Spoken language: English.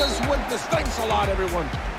Vegas with witness. Thanks a lot, everyone.